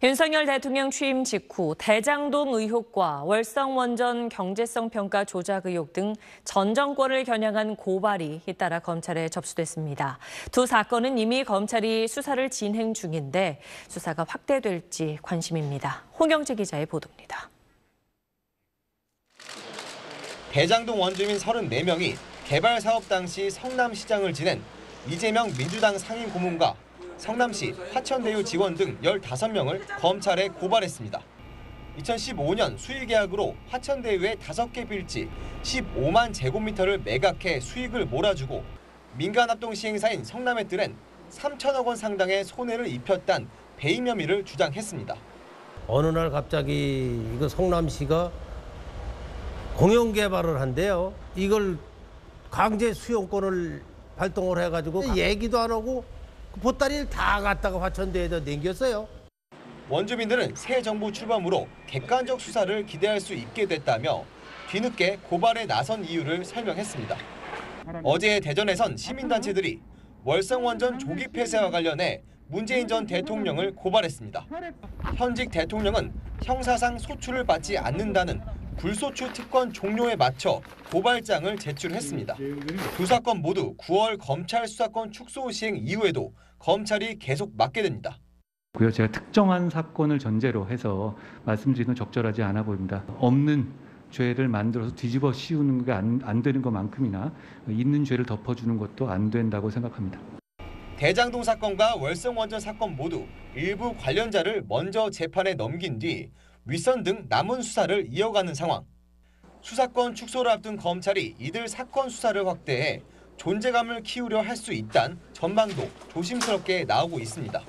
윤석열 대통령 취임 직후 대장동 의혹과 월성 원전 경제성 평가 조작 의혹 등 전 정권을 겨냥한 고발이 잇따라 검찰에 접수됐습니다. 두 사건은 이미 검찰이 수사를 진행 중인데 수사가 확대될지 관심입니다. 홍영재 기자의 보도입니다. 대장동 원주민 34명이 개발 사업 당시 성남시장을 지낸 이재명 민주당 상임 고문과 성남시 화천대유 직원 등 15명을 검찰에 고발했습니다. 2015년 수의계약으로 화천대유의 5개 빌지 15만 제곱미터를 매각해 수익을 몰아주고 민간합동 시행사인 성남의뜰엔 3천억 원 상당의 손해를 입혔단 배임 혐의를 주장했습니다. 어느 날 갑자기 이거 성남시가 공영 개발을 한대요. 이걸 강제 수용권을 발동을 해가지고 얘기도 안 하고 그 보따리를 다 갖다가 화천대에다 남겼어요. 원주민들은 새 정부 출범으로 객관적 수사를 기대할 수 있게 됐다며 뒤늦게 고발에 나선 이유를 설명했습니다. 어제 대전에선 시민단체들이 월성원전 조기 폐쇄와 관련해 문재인 전 대통령을 고발했습니다. 현직 대통령은 형사상 소출을 받지 않는다는 불소추 특권 종료에 맞춰 고발장을 제출했습니다. 두 사건 모두 9월 검찰 수사권 축소 시행 이후에도 검찰이 계속 맡게 됩니다. 고요 제가 특정한 사건을 전제로 해서 말씀드리는 건 적절하지 않아 보입니다. 없는 죄를 만들어서 뒤집어 씌우는 게 안 안 되는 것만큼이나 있는 죄를 덮어주는 것도 안 된다고 생각합니다. 대장동 사건과 월성원전 사건 모두 일부 관련자를 먼저 재판에 넘긴 뒤 윗선 등 남은 수사를 이어가는 상황. 수사권 축소를 앞둔 검찰이 이들 사건 수사를 확대해 존재감을 키우려 할 수 있다는 전망도 조심스럽게 나오고 있습니다.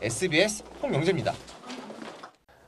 SBS 홍영재입니다.